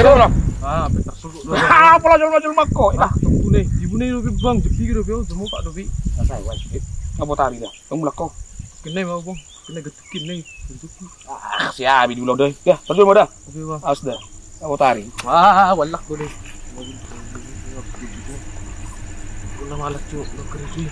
Kira lah. Ah, betul suluk dulu. Ah, pola jual-jual mako. Ah, tunggu nih. Ibu nih lebih bang, jepi gitu bang. Semua pak dobi. Selesai, wajib. Ngapa tari dah? Kamu lako. Kena mau bang. Kena getukin nih. Getukin. Ah, siap di dulu deh. Ya, pergi mau dah. Oke bang. Harus dah. Ngapa tari? Wah, walak ko nih. Kuna malak cuk, lo kerja.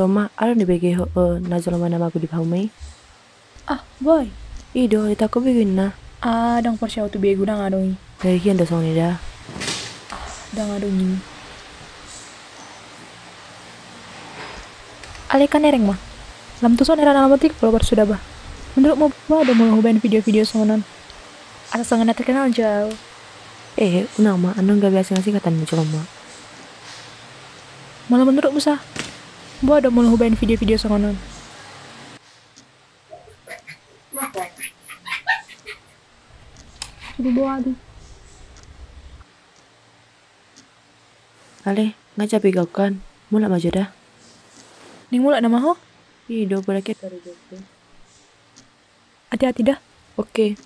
Roma, ano ni bagi ho uh, nazalo man nama di paumay? Ah, boy. Ido, ita ko bigin na. Ah, dang por siya tu bego dang adong Dari kian da song ni da. dang adong ni. Ale kan nereng mah. Lam tu son era nama tik kalau sudah bah. Menurutmu bah ada mulai hubain video-video sonan. Asa sangat terkenal jauh. Eh, una ma, anong gak biasa ngasih katan ni Roma? Malah menurutmu sah. Bah ada mulai hubain video-video sonan. Sudah bawa aduh. Ale, ngaca pigaw kan? Mula maju dah. Ning mula nama ho. Ido, boleh kita dari dokter. Hati-hati dah. Oke.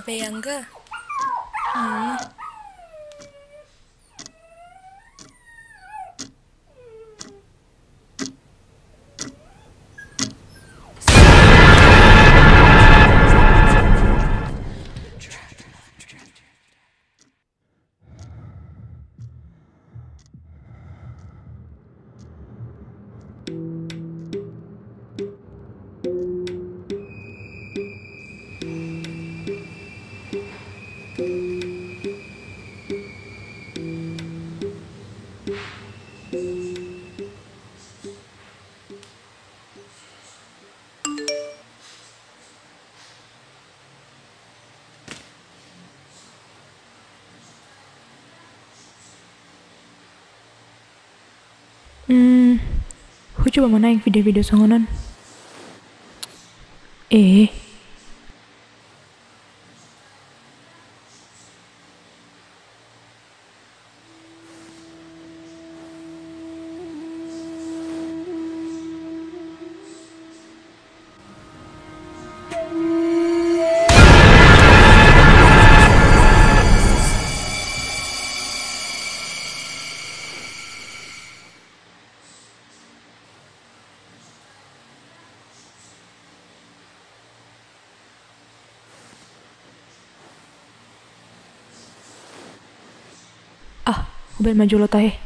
Ho Hmm, aku coba mau naik video-video songonan. Eh, uben maju lo tahe.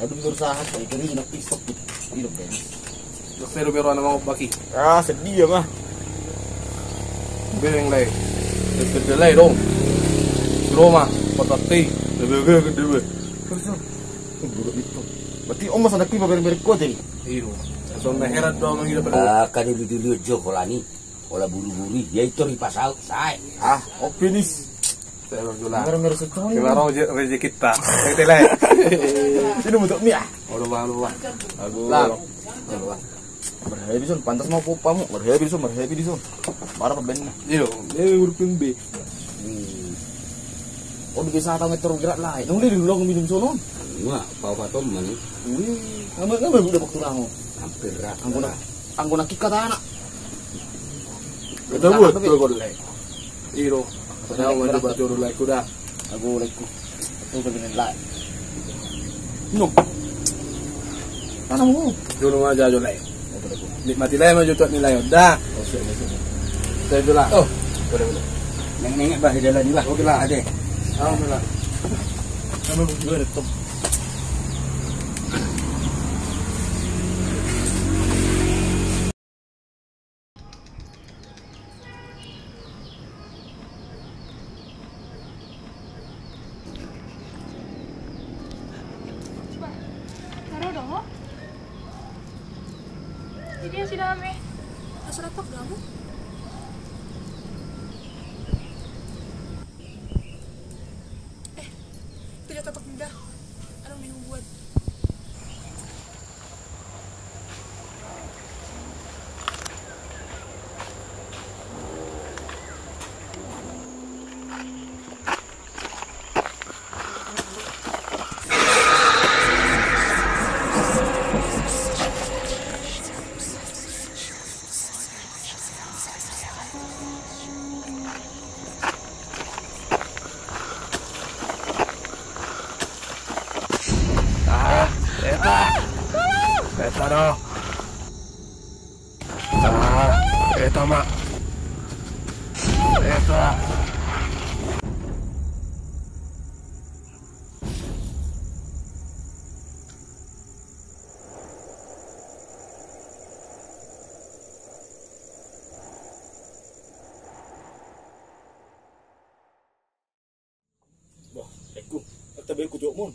Aduh, berusaha sekali kini nak pisok hidup kan. Pero pero ano mau baki. Ah, sedih ya mah. Bereng le. Gede le dong. Roma, patati. Gede gede gede. Buruk itu. Berarti om mas anak tiba bereng-bereng kuat ini. Iyo. So na herat do mang ida pada. Ah, kan dulu dulu jo kolani. Ola buru-buru, ya itu ripasau, say. Ah, optimis. Rezeki kita. Kita untuk mie ah. Lah. Berhabi sun, pantas mau pupamu. Berhabi sun, berhabi sun. Para peben. Iyo, ini urpin be. Oh, bisa tahu ngeter gerak lah. Nung di dulu aku minum sono. Wah, pau patom mani. Wih, ngamen ngamen udah waktu lango. Hampir rak. Anggo nak, anggo nak kika anak. Kita buat tuh kau le. Padahal mau coba kuda. Aku begini? Dulu jutot. Oh. Oh, ni lah. Ada. Alhamdulillah. Kamu ada Eta dah. Ah, eta mak. Eta. Wah, ekku. Kata beku jok mun.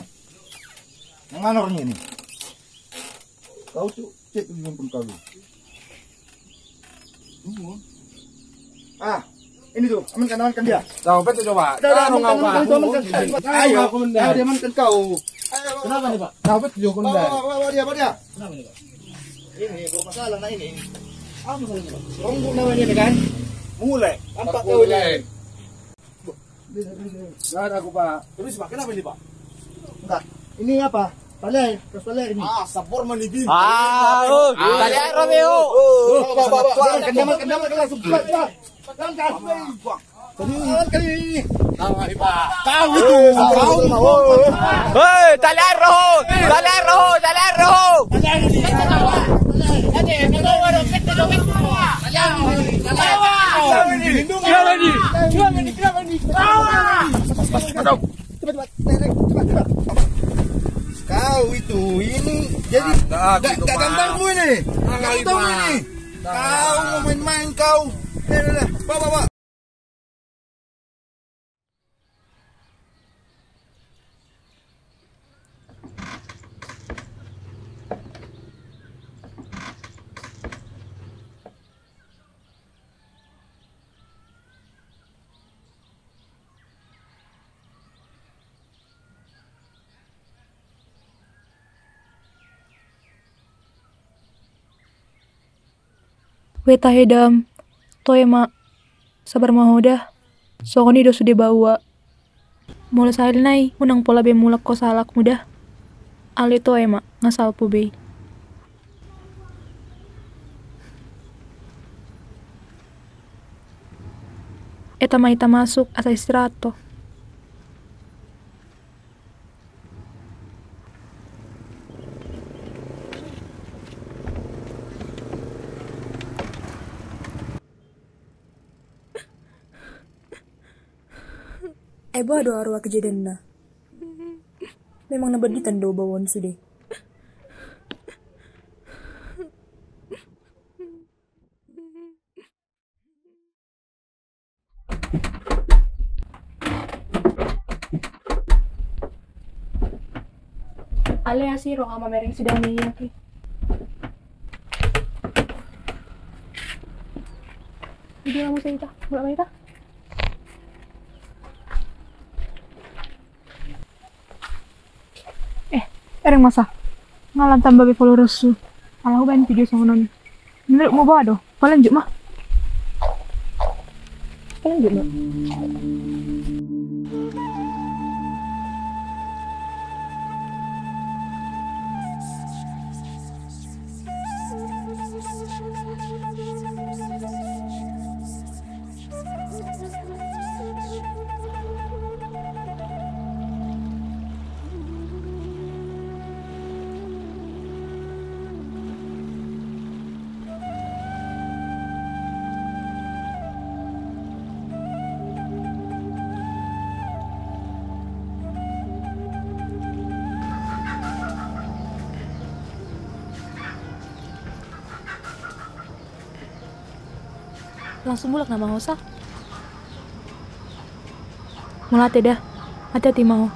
Yang mana orangnya ini? Kau tuh cek di handphone kau. Hmm. Ah, ini tuh, amankan amankan dia. Tahu betul coba. Tahu amankan, ngapa? Ayo, aku ayo, ndak. dia amankan kau. Kenapa nih pak? Tahu betul Bawa, ndak. bawa, dia, bawa dia. Kenapa nih pak? Ini, bawa masalah, nah ini. Apa masalahnya pak? Namanya ini kan? Mulai. Nampak kau ini. Nggak ada aku pak. Terus pak kenapa ini pak? Enggak. Ini apa? Balai, terus balai ini. Ah sabor manibin. Ah, oh, tali air Romeo. Amankan, amankan, amankan, langsung pulang, pulang. Amankan. Tadi, amankan ini. Kau itu. Kau. Hei, tali air roho, tali air roho, tali air Kau itu ini jadi gak gitu, gak gampangmu ini. Nggak, Kau gitu, tahu ini. Kau mau main-main kau. Bawa, bawa. Weta hedam, toy mak, sabar mahoda, sokoni do sudah bawa. Mula nai, unang pola be mulak ko salak muda. Ali toy mak, ngasal po be. Eta maita masuk asa istirahat to. Ebo ado arwah kejadian na. Memang nabat di tando bawon sudah. Ale asiro ama mereng sedang niyaki. Hindi nga mo sa ita. Wala may ita. Ereng masa. Ngalan tambah be followers su. Alah video sama non. Menurut mo ba do? Palanjut mah. Palanjut mah. Langsung bulak nama Hosa. Mulate dah. Hati-hati mau.